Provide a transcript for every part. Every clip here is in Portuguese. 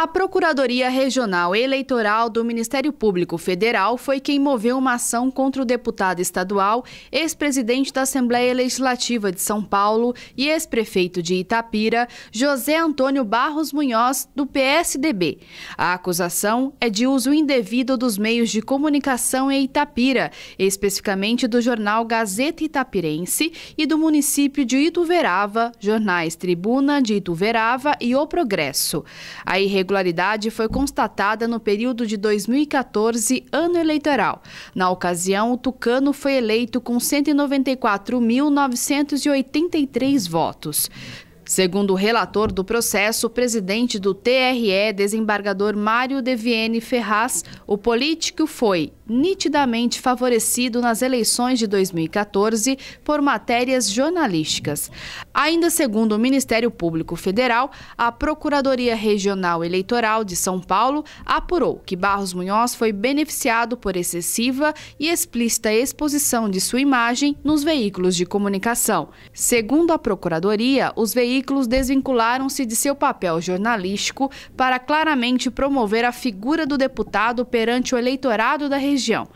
A Procuradoria Regional Eleitoral do Ministério Público Federal foi quem moveu uma ação contra o deputado estadual, ex-presidente da Assembleia Legislativa de São Paulo e ex-prefeito de Itapira, José Antônio Barros Munhoz, do PSDB. A acusação é de uso indevido dos meios de comunicação em Itapira, especificamente do jornal Gazeta Itapirense e do município de Ituverava, jornais Tribuna de Ituverava e O Progresso. A irregularidade foi constatada no período de 2014, ano eleitoral. Na ocasião, o Tucano foi eleito com 194.983 votos. Segundo o relator do processo, o presidente do TRE, desembargador Mário Deviene Ferraz, o político foi nitidamente favorecido nas eleições de 2014 por matérias jornalísticas. Ainda segundo o Ministério Público Federal, a Procuradoria Regional Eleitoral de São Paulo apurou que Barros Munhoz foi beneficiado por excessiva e explícita exposição de sua imagem nos veículos de comunicação. Segundo a Procuradoria, os veículos desvincularam-se de seu papel jornalístico para claramente promover a figura do deputado perante o eleitorado da região.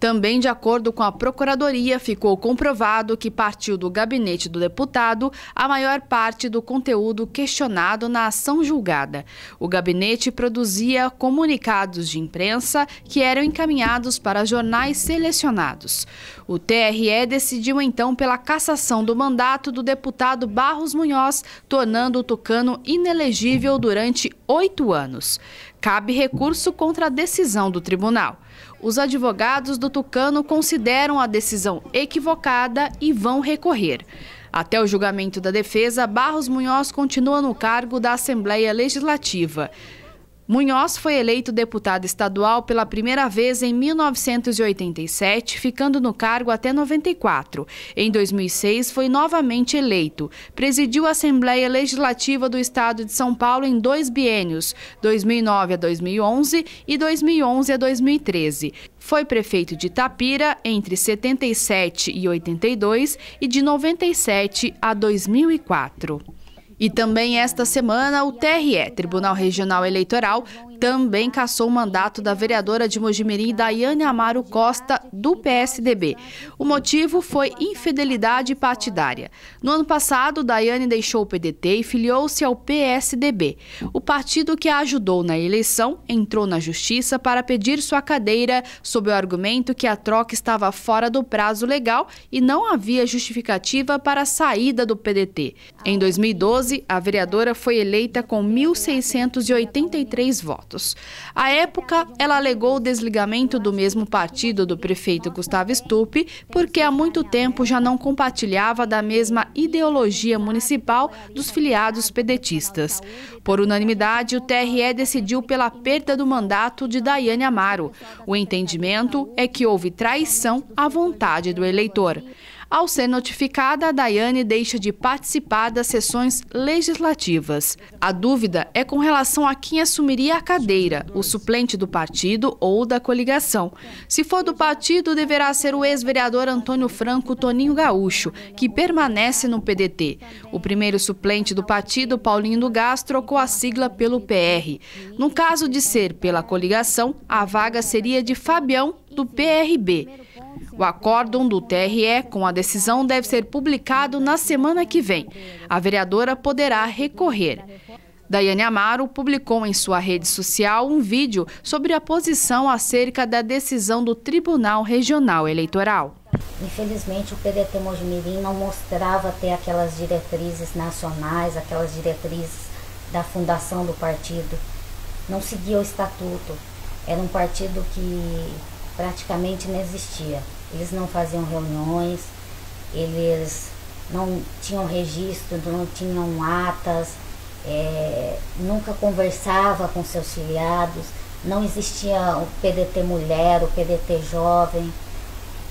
Também, de acordo com a Procuradoria, ficou comprovado que partiu do gabinete do deputado a maior parte do conteúdo questionado na ação julgada. O gabinete produzia comunicados de imprensa que eram encaminhados para jornais selecionados. O TRE decidiu então pela cassação do mandato do deputado Barros Munhoz, tornando o tucano inelegível durante oito anos. Cabe recurso contra a decisão do tribunal. Os advogados do Tucano consideram a decisão equivocada e vão recorrer. Até o julgamento da defesa, Barros Munhoz continua no cargo da Assembleia Legislativa. Munhoz foi eleito deputado estadual pela primeira vez em 1987, ficando no cargo até 94. Em 2006, foi novamente eleito. Presidiu a Assembleia Legislativa do Estado de São Paulo em dois biênios, 2009 a 2011 e 2011 a 2013. Foi prefeito de Tapira entre 77 e 82 e de 97 a 2004. E também esta semana, o TRE, Tribunal Regional Eleitoral, também cassou o mandato da vereadora de Mojimirim, Daiane Amaro Costa, do PSDB. O motivo foi infidelidade partidária. No ano passado, Daiane deixou o PDT e filiou-se ao PSDB. O partido que a ajudou na eleição entrou na justiça para pedir sua cadeira sob o argumento que a troca estava fora do prazo legal e não havia justificativa para a saída do PDT. Em 2012, a vereadora foi eleita com 1.683 votos. À época, ela alegou o desligamento do mesmo partido do prefeito Gustavo Stupe, porque há muito tempo já não compartilhava da mesma ideologia municipal dos filiados pedetistas. Por unanimidade, o TRE decidiu pela perda do mandato de Daiane Amaro. O entendimento é que houve traição à vontade do eleitor. Ao ser notificada, a Daiane deixa de participar das sessões legislativas. A dúvida é com relação a quem assumiria a cadeira, o suplente do partido ou da coligação. Se for do partido, deverá ser o ex-vereador Antônio Franco Toninho Gaúcho, que permanece no PDT. O primeiro suplente do partido, Paulinho do Gás, trocou a sigla pelo PR. No caso de ser pela coligação, a vaga seria de Fabião, do PRB. O acórdão do TRE com a decisão deve ser publicado na semana que vem. A vereadora poderá recorrer. Daiane Amaro publicou em sua rede social um vídeo sobre a posição acerca da decisão do Tribunal Regional Eleitoral. Infelizmente, o PDT Mojimirim não mostrava ter aquelas diretrizes nacionais, aquelas diretrizes da fundação do partido. Não seguia o estatuto. Era um partido que praticamente não existia. Eles não faziam reuniões, eles não tinham registro, não tinham atas, é, nunca conversava com seus filiados, não existia o PDT mulher, o PDT jovem.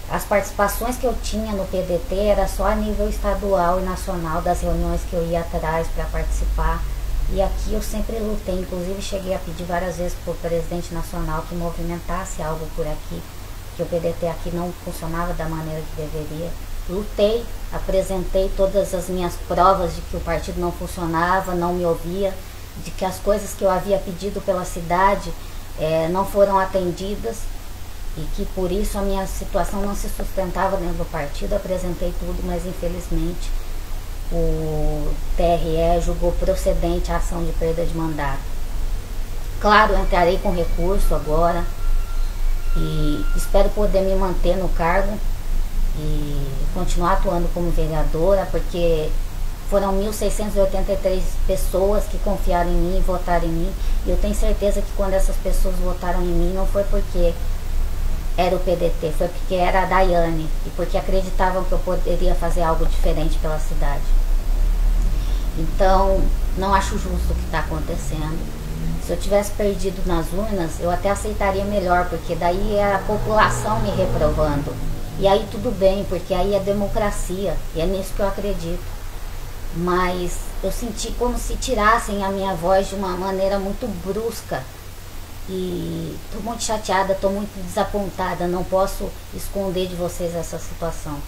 As participações que eu tinha no PDT era só a nível estadual e nacional das reuniões que eu ia atrás para participar. E aqui eu sempre lutei, inclusive cheguei a pedir várias vezes para o presidente nacional que movimentasse algo por aqui que o PDT aqui não funcionava da maneira que deveria. Lutei, apresentei todas as minhas provas de que o partido não funcionava, não me ouvia. de que as coisas que eu havia pedido pela cidade é, não foram atendidas e que por isso a minha situação não se sustentava dentro do partido. Apresentei tudo, mas infelizmente o TRE julgou procedente a ação de perda de mandato. Claro, entrarei com recurso agora e espero poder me manter no cargo e continuar atuando como vereadora, porque foram 1.683 pessoas que confiaram em mim e votaram em mim. E eu tenho certeza que quando essas pessoas votaram em mim não foi porque era o PDT, foi porque era a Daiane e porque acreditavam que eu poderia fazer algo diferente pela cidade. Então, não acho justo o que está acontecendo. Se eu tivesse perdido nas urnas, eu até aceitaria melhor, porque daí é a população me reprovando. E aí tudo bem, porque aí é democracia, e é nisso que eu acredito. Mas eu senti como se tirassem a minha voz de uma maneira muito brusca. E estou muito chateada, estou muito desapontada, não posso esconder de vocês essa situação.